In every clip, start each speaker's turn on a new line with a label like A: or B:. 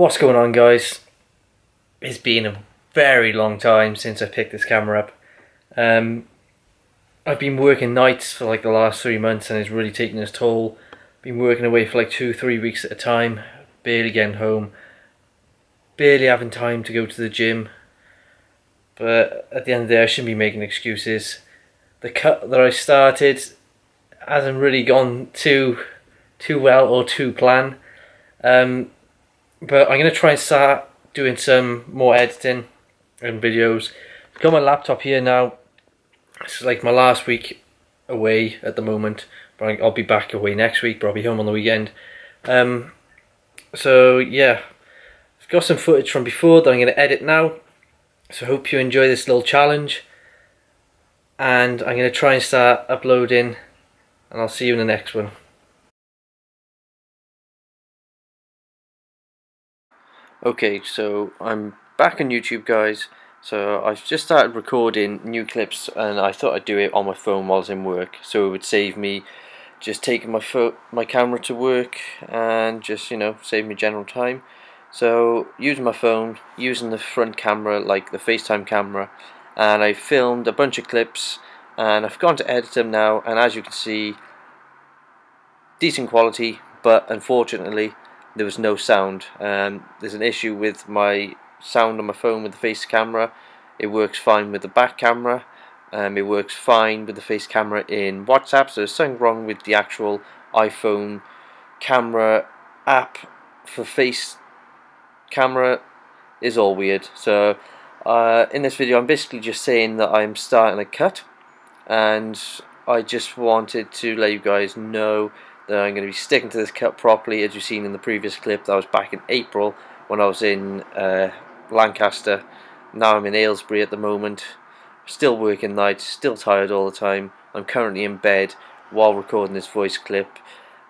A: What's going on guys? It's been a very long time since I picked this camera up. Um, I've been working nights for like the last three months and it's really taking its toll. Been working away for like two, three weeks at a time, barely getting home, barely having time to go to the gym. But at the end of the day I shouldn't be making excuses. The cut that I started hasn't really gone too too well or too plan. Um, but I'm going to try and start doing some more editing and videos. I've got my laptop here now. It's like my last week away at the moment. But I'll be back away next week, but I'll be home on the weekend. Um, so yeah, I've got some footage from before that I'm going to edit now. So hope you enjoy this little challenge. And I'm going to try and start uploading. And I'll see you in the next one. Okay, so I'm back on YouTube guys. So I've just started recording new clips and I thought I'd do it on my phone while I was in work. So it would save me just taking my phone, my camera to work and just, you know, save me general time. So using my phone, using the front camera like the FaceTime camera and I filmed a bunch of clips and I've gone to edit them now and as you can see decent quality but unfortunately there was no sound. Um, there's an issue with my sound on my phone with the face camera. It works fine with the back camera. Um, it works fine with the face camera in WhatsApp. So there's something wrong with the actual iPhone camera app for face camera is all weird. So uh, in this video I'm basically just saying that I'm starting a cut and I just wanted to let you guys know that I'm going to be sticking to this cut properly as you've seen in the previous clip that was back in April when I was in uh, Lancaster. Now I'm in Aylesbury at the moment. Still working nights still tired all the time. I'm currently in bed while recording this voice clip.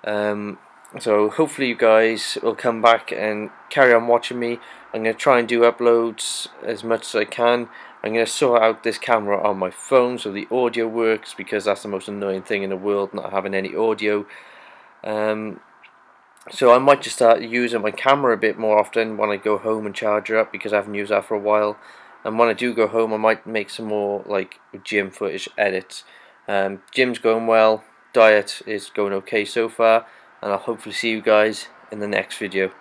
A: Um, so hopefully you guys will come back and carry on watching me. I'm going to try and do uploads as much as I can. I'm going to sort out this camera on my phone so the audio works because that's the most annoying thing in the world not having any audio um, so I might just start using my camera a bit more often when I go home and charge it up because I haven't used that for a while. And when I do go home, I might make some more like gym footage edits. Um, gym's going well, diet is going okay so far, and I'll hopefully see you guys in the next video.